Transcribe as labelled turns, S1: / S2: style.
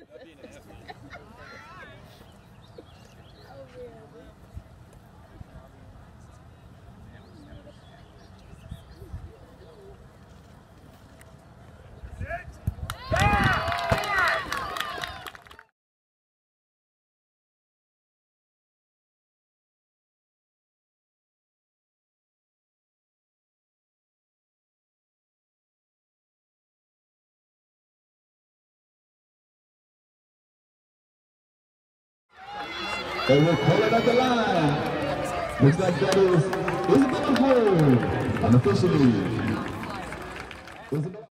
S1: in 2020. They will call it at the line. Looks like that is Isabella Ford, unofficially. Isabella